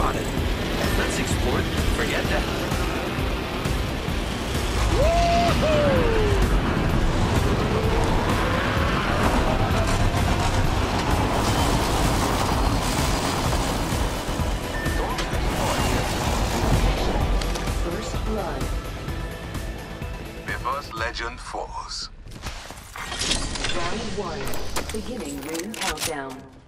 spotted. Let's explore. Forget that. First blood. Bifrost legend falls. Round one. Beginning ring countdown.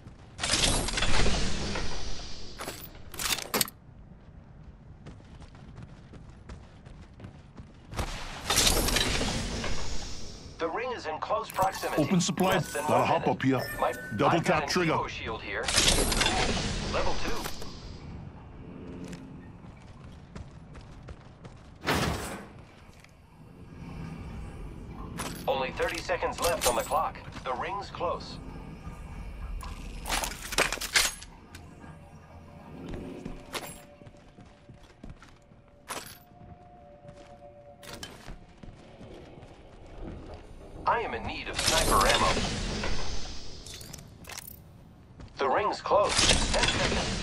The ring is in close proximity. Open supply. Gotta hop up here. My- Double I've tap trigger. shield here. Level two. Only 30 seconds left on the clock. The ring's close. I am in need of sniper ammo. The ring's close. Ten seconds.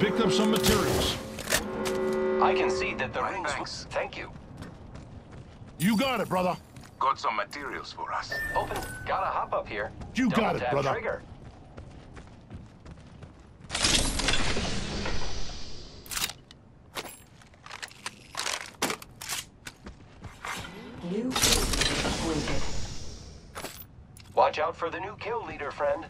Picked up some materials. I can see that the Right, ring's... thanks. Thank you. You got it, brother. Got some materials for us. Open. Gotta hop up here. You Double got it, brother. Trigger. New kill appointed. Watch out for the new kill leader, friend.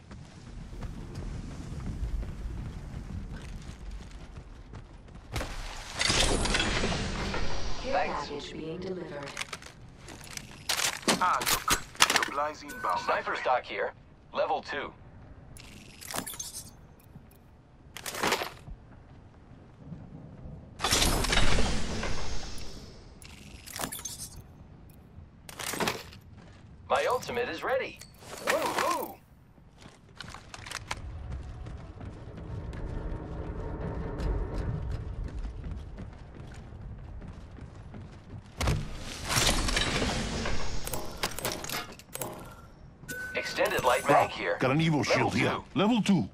Care Thanks. package being delivered. Ah, look. Supplies inbound. my Sniper stock here. Level two. My ultimate is ready. Extended light mag here. Got an Level shield here. Level two. New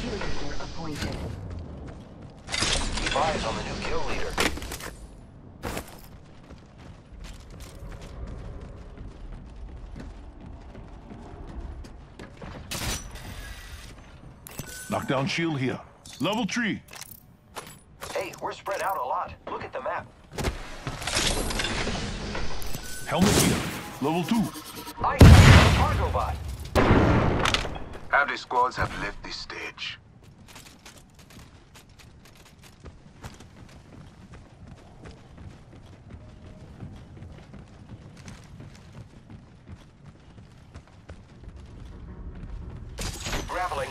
kill leader appointed. Keep eyes on the new kill leader. Knockdown shield here. Level three. Hey, we're spread out a lot. Look at the map. Helmet here. Level two. I got a cargo bot. Half squads have left this stage. Grappling.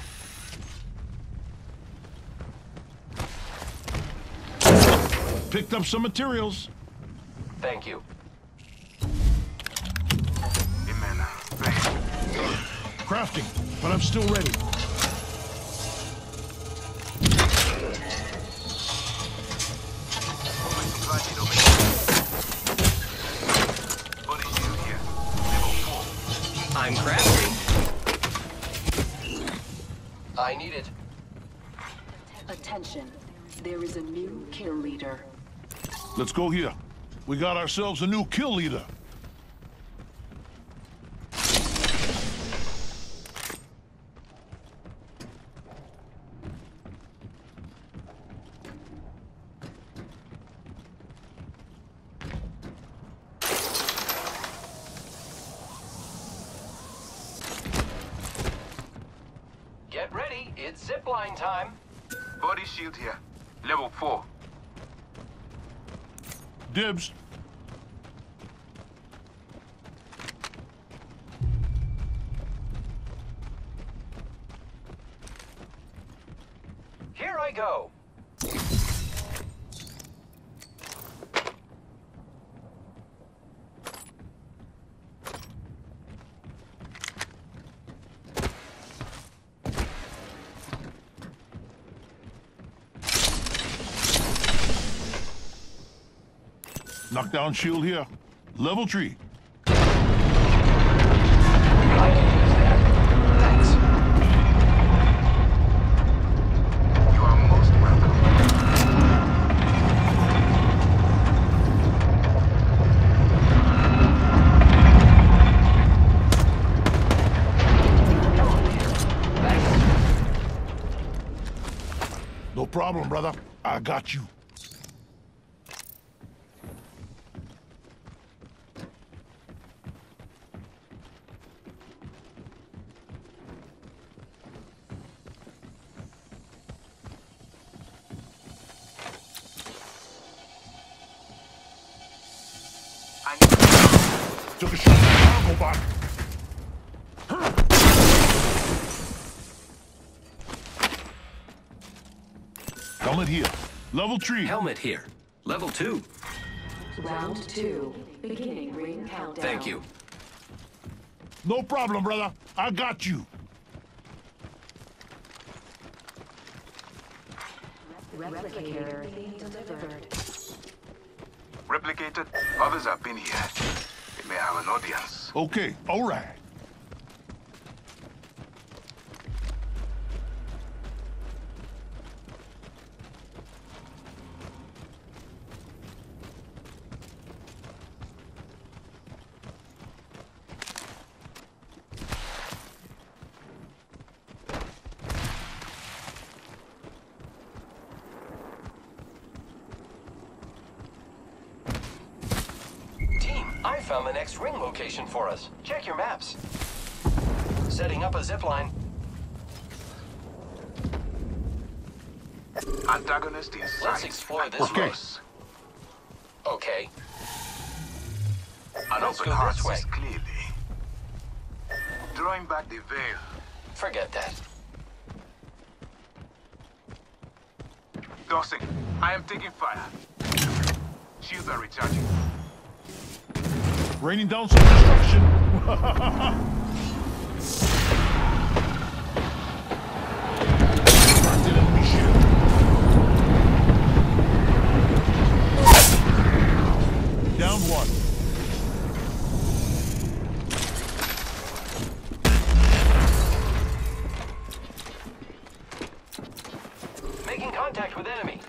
Picked up some materials. Thank you. Crafting, but I'm still ready. Open supply kit over here. Body shield here. Level four. I'm crafting. I need it. Attention. There is a new kill leader. Let's go here. We got ourselves a new kill leader. Get ready. It's zipline time. Body shield here. Level four. Dibs. Here I go. Knockdown shield here. Level 3. I can use that. Thanks. You are most welcome. Thanks. No problem, brother. I got you. Took a shot at the cargo bot. Helmet here. Level 3. Helmet here. Level 2. Round two. Beginning ring countdown. Thank you. No problem, brother. I got you. Replicator being delivered. Replicated. Others have been here. They may have an audience. Okay, all right. I found the next ring location for us. Check your maps. Setting up a zip line. Antagonist in sight. Let's explore this Okay. place. Okay. An Let's open go heart this way. clearly. Drawing back the veil. Forget that. Dawson, I am taking fire. Shields are recharging. Raining down some destruction. Making contact with enemy.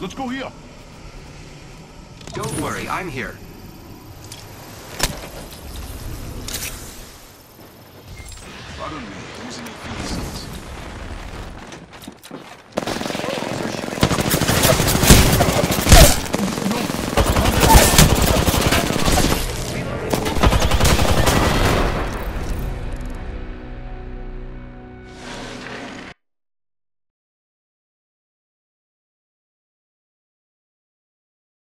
Let's go here. Don't worry, I'm here. Pardon me, using a Phoenix